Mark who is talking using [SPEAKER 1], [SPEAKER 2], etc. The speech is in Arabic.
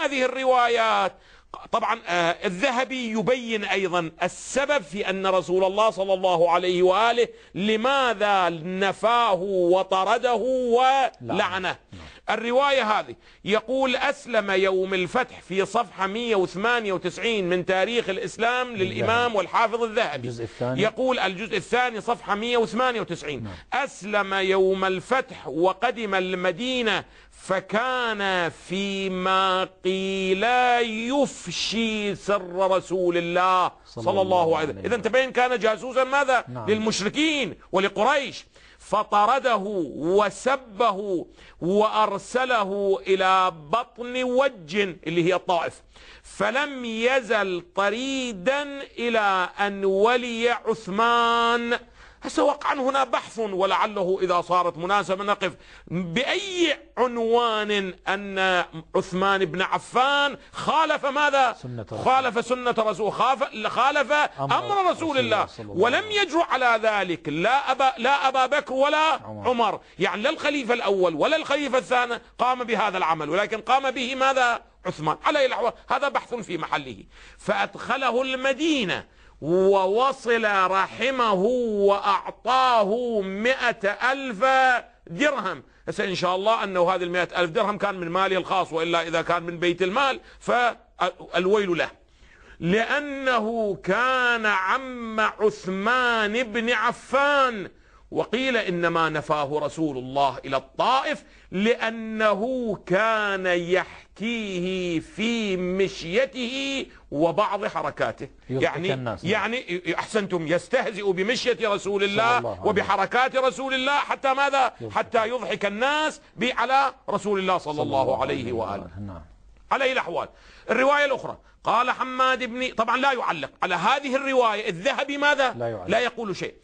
[SPEAKER 1] هذه الروايات. طبعا آه، الذهبي يبين أيضا السبب في أن رسول الله صلى الله عليه وآله لماذا نفاه وطرده ولعنه. الرواية هذه يقول أسلم يوم الفتح في صفحة 198 من تاريخ الإسلام للإمام والحافظ الذهبي.
[SPEAKER 2] الجزء الثاني.
[SPEAKER 1] يقول الجزء الثاني صفحة 198 أسلم يوم الفتح وقدم المدينة فكان فيما قيل يفشي سر رسول الله صلى الله عليه وسلم. إذا تبين كان جاسوسا ماذا؟
[SPEAKER 2] نعم.
[SPEAKER 1] للمشركين ولقريش. فطرده وسبه وأرسله إلى بطن وج اللي هي الطائف. فلم يزل طريدا إلى أن ولي عثمان هسه وقعا هنا بحث ولعله إذا صارت مناسبة. نقف بأي عنوان أن عثمان بن عفان خالف ماذا؟
[SPEAKER 2] سنة
[SPEAKER 1] خالف سنة رسول. خالف, خالف
[SPEAKER 2] أمر
[SPEAKER 1] أمر رسول الله
[SPEAKER 2] الله.
[SPEAKER 1] ولم يجرؤ على ذلك. لا أبا, لا أبا بكر ولا
[SPEAKER 2] عمر.
[SPEAKER 1] عمر. يعني لا الخليفة الأول ولا الخليفة الثاني قام بهذا العمل. ولكن قام به ماذا؟ عثمان على الأحوال هذا بحث في محله. فأدخله المدينة ووصل رحمه وأعطاه مئة ألف درهم. هسه إن شاء الله أنه هذه المئة ألف درهم كان من ماله الخاص وإلا إذا كان من بيت المال فالويل له. لأنه كان عم عثمان بن عفان وقيل إنما نفاه رسول الله إلى الطائف لأنه كان يحكيه في مشيته وبعض حركاته. يعني
[SPEAKER 2] الناس.
[SPEAKER 1] يعني أحسنتم يستهزئ بمشية رسول
[SPEAKER 2] صلى
[SPEAKER 1] الله
[SPEAKER 2] الله
[SPEAKER 1] وبحركات رسول الله حتى ماذا. حتى يضحك الناس على رسول الله صلى الله عليه وآله.
[SPEAKER 2] نعم.
[SPEAKER 1] على أي الأحوال؟ الرواية الأخرى. قال حماد بن طبعا لا يعلق. على هذه الرواية الذهبي ماذا؟
[SPEAKER 2] لا يعلق.
[SPEAKER 1] لا يقول شيء.